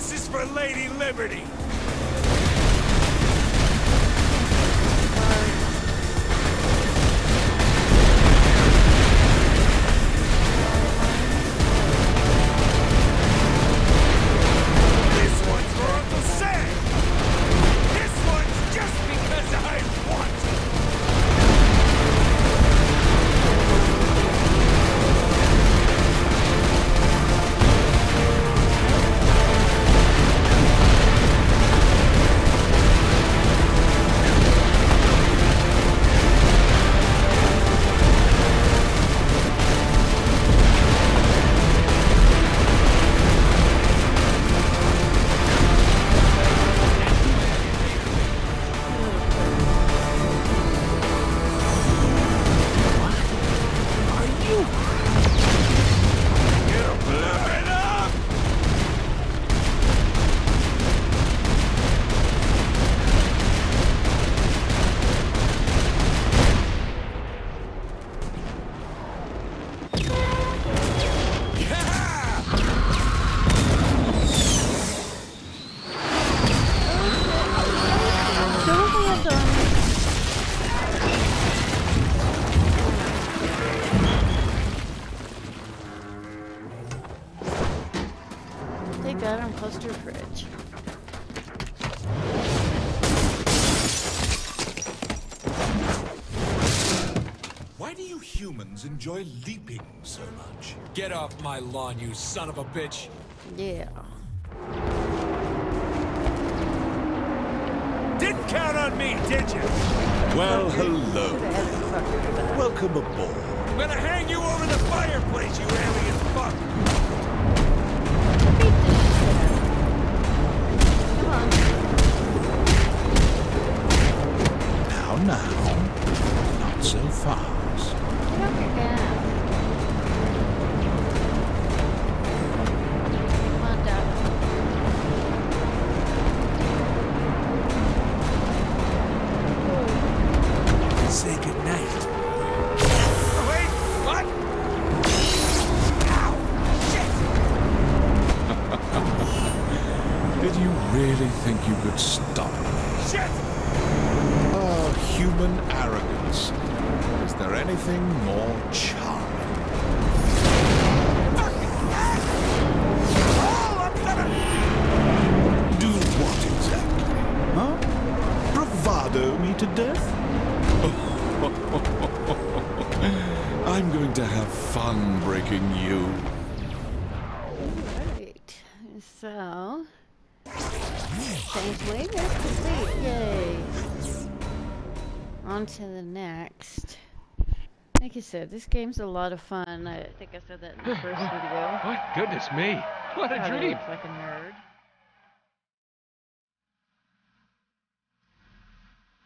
This is for Lady Liberty. They got him close to a fridge. Why do you humans enjoy leaping so much? Get off my lawn, you son of a bitch! Yeah. Didn't count on me, did you? Well, hello. Could've had it fucker for that. Welcome aboard. I'm gonna hang you over the fireplace, you alien fuck! Now, now. Not so fast. Get off your gas. Come on, Doc. Say goodnight. Really think you could stop me? Shit! Oh, human arrogance. Is there anything more charming? Oh, gonna... Do what exactly? Huh? Bravado me to death? I'm going to have fun breaking you. Alright. So. Thankfully, that's complete. Yay. On to the next. Like I said, this game's a lot of fun. I think I said that in the first video. What? Goodness me. What a Probably dream. looks like a nerd.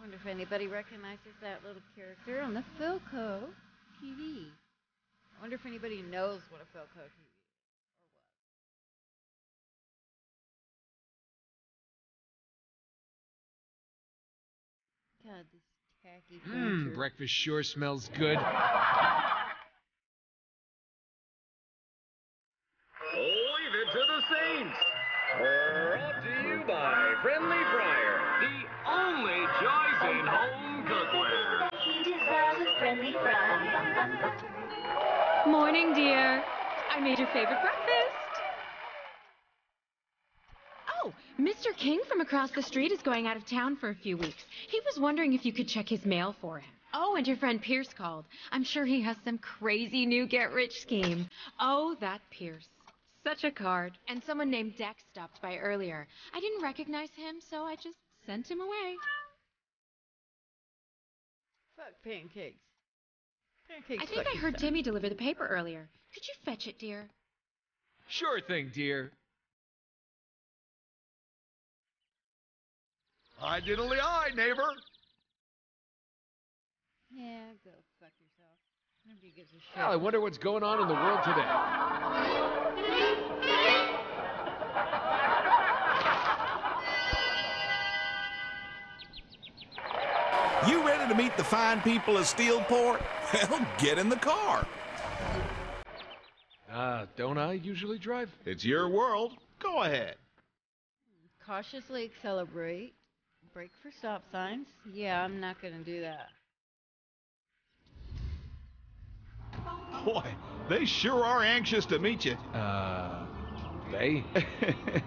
Wonder if anybody recognizes that little character on the Philco TV. I wonder if anybody knows what a Philco TV God, this tacky Mmm, breakfast sure smells good. Leave it to the Saints. Brought to you by Friendly Fryer, the only choice in home cookware. He deserves a friendly fry. Morning, dear. I made your favorite breakfast. Oh, Mr. King from across the street is going out of town for a few weeks. He was wondering if you could check his mail for him. Oh, and your friend Pierce called. I'm sure he has some crazy new get rich scheme. Oh, that Pierce. Such a card. And someone named Dex stopped by earlier. I didn't recognize him, so I just sent him away. Fuck pancakes. Pancakes. I think I heard suck. Timmy deliver the paper earlier. Could you fetch it, dear? Sure thing, dear. Hi, diddly eye, neighbor. Yeah, go fuck yourself. Nobody gives a shit. Well, I wonder what's going on in the world today. You ready to meet the fine people of Steelport? Well, get in the car. Uh, don't I usually drive? It's your world. Go ahead. Cautiously accelerate. Brake for stop signs. Yeah, I'm not gonna do that. Boy, they sure are anxious to meet you. Uh, they?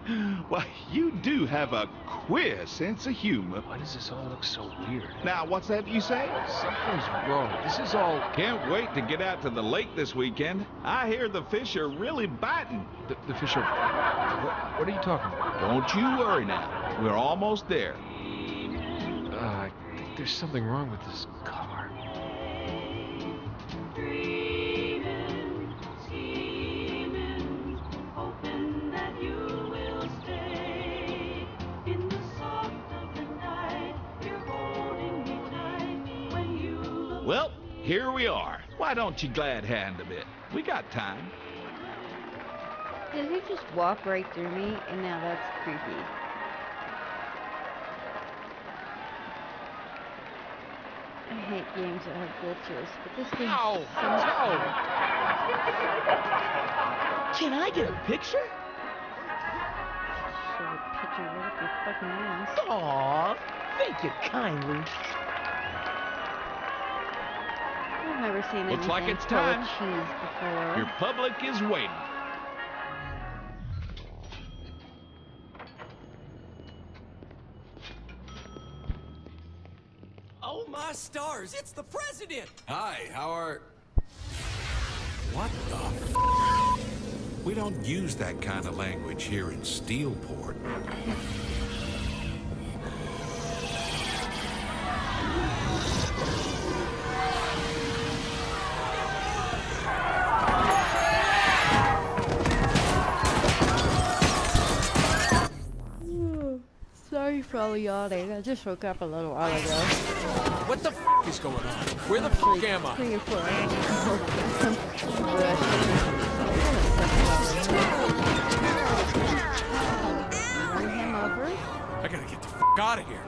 well, you do have a queer sense of humor. Why does this all look so weird? Now, what's that you say? Something's wrong. This is all. Can't wait to get out to the lake this weekend. I hear the fish are really biting. The, the fish are. What, what are you talking about? Don't you worry now. We're almost there. I think there's something wrong with this car. Well, here we are. Why don't you glad hand a bit? We got time. Did he just walk right through me? And now that's creepy. Games that have glitches, but this game. Ow! Can I get a picture? Show a picture right up your fucking ass. Aw, thank you kindly. I've never seen Looks like anything it's full of time. cheese before. Your public is waiting. Oh my stars, it's the president! Hi, how are... What the. We don't use that kind of language here in Steelport. Sorry for all the yawning. I just woke up a little while ago. What the f is going on? Where the f am I? Three or four hours. Run him over. I gotta get the f out of here.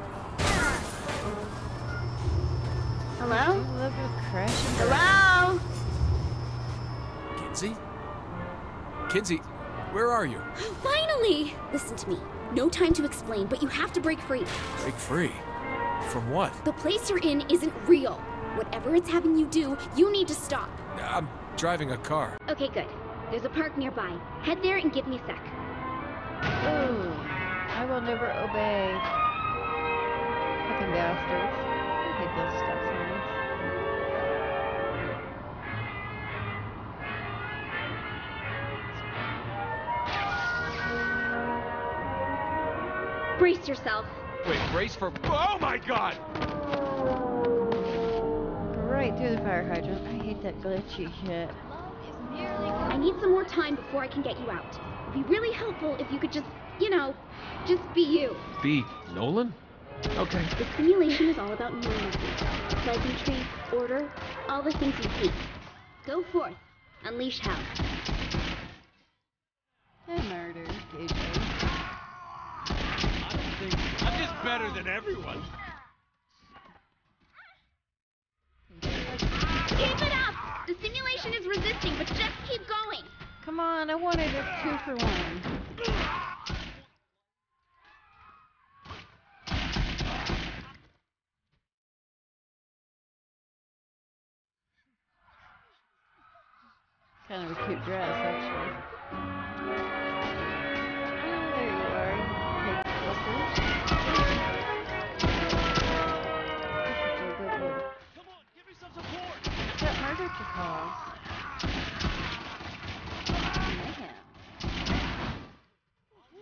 Hello? Look crashing. Hello? Kinzie? Kinzie, where are you? Finally! Listen to me. No time to explain, but you have to break free. Break free. From what? The place you're in isn't real. Whatever it's having you do, you need to stop. I'm driving a car. Okay, good. There's a park nearby. Head there and give me a sec. Ooh, I will never obey. Fucking bastards. I hate those stop Brace yourself. Wait, brace for. Oh my god! Right through the fire hydrant. I hate that glitchy shit. I need some more time before I can get you out. It'd be really helpful if you could just, you know, just be you. Be Nolan? Okay. The simulation is all about normalcy. Pleasantry, order, all the things you seek. Go forth. Unleash hell. Better than everyone. Keep it up! The simulation is resisting, but just keep going. Come on, I wanted a two for one. Kind of a cute dress, actually. Oh, there you are. Take that murder cause? Mayhem.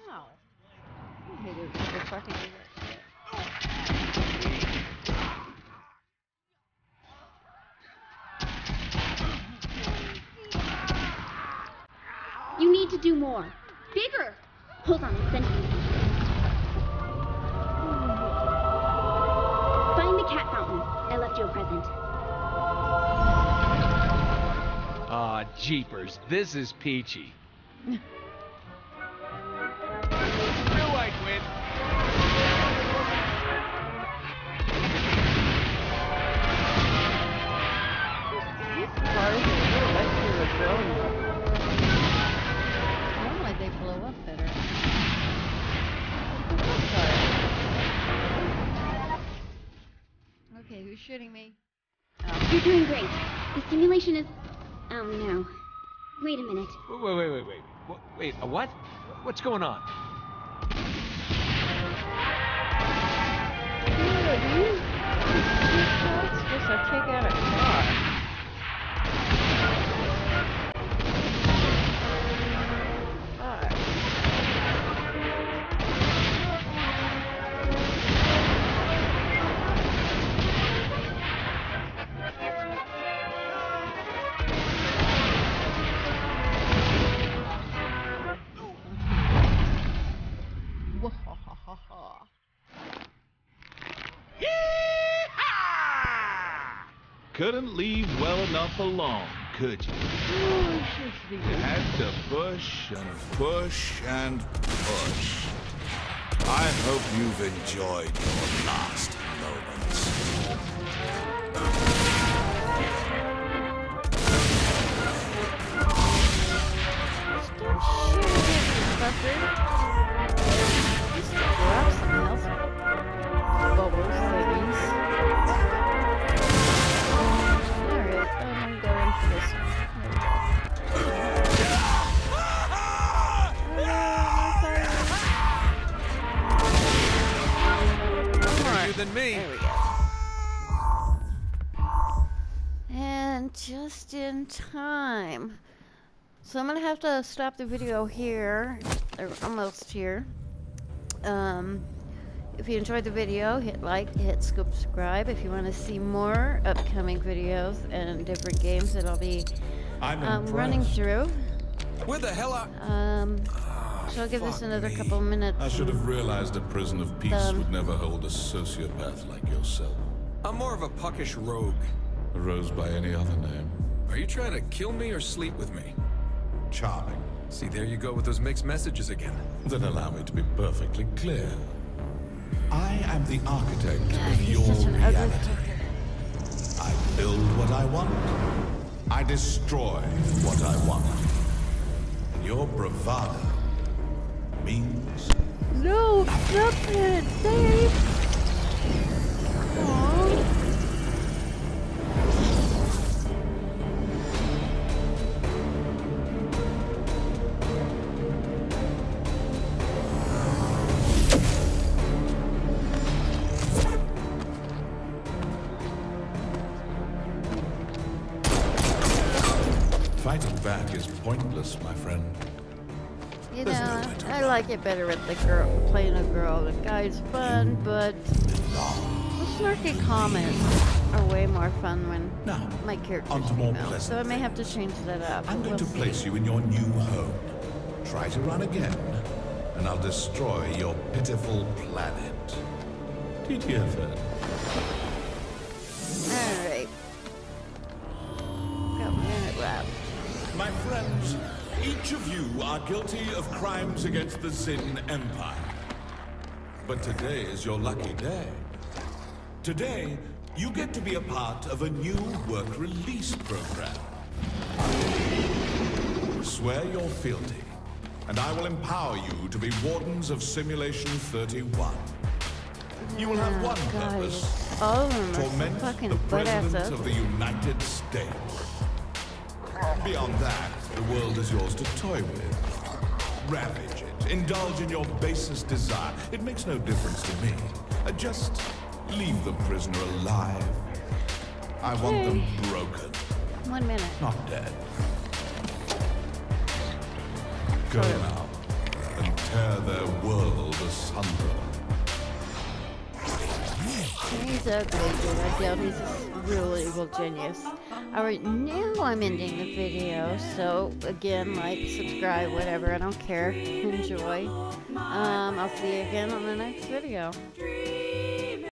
Wow. I hate it when they fucking do that shit. You need to do more. Bigger! Hold on, I'm sending you. Find the cat fountain. I left you a present. Ah, oh, jeepers, this is peachy. Okay, who's shooting me? Oh. You're doing great. The simulation is Oh no. Wait a minute. Wait, wait, wait, wait, wait. Wait, a what? What's going on? Couldn't leave well enough alone, could you? You had to push and Push and push. I hope you've enjoyed your last moments. Stop More you just time. So I'm gonna have to stop the video here. Or almost here. Um, if you enjoyed the video, hit like, hit subscribe. If you want to see more upcoming videos and different games that I'll be um, running through. Where the hell are... Um, so I'll give this another me. couple minutes. I should have realized a prison of peace Um, would never hold a sociopath like yourself. I'm more of a puckish rogue. A rose by any other name. Are you trying to kill me or sleep with me? Charming. See, there you go with those mixed messages again. Then allow me to be perfectly clear. I am the architect God, of your such an ugly reality. I build what I want. I destroy what I want. And your bravado means No, stop it, my friend. You There's know, to I like it better with the girl playing a girl. The guy's fun, but the snarky comments are way more fun when Now, my character's on to more female. So I may have to change that up. I'm going We'll to see. place you in your new home. Try to run again, and I'll destroy your pitiful planet. TTFN. Are guilty of crimes against the Zin Empire. But today is your lucky day. Today, you get to be a part of a new work release program. Swear your fealty, and I will empower you to be wardens of Simulation 31. You will have Oh, one God, purpose. All of them Torment fucking the President of the United States. Beyond that, the world is yours to toy with. Ravage it. Indulge in your basest desire. It makes no difference to me. Uh, just leave the prisoner alive. I want them broken, One minute. not dead. Go now and tear their world asunder. He's ugly, but I doubt he's a real evil genius. Alright, now I'm ending the video, so again, like, subscribe, whatever, I don't care. Enjoy. Um, I'll see you again on the next video.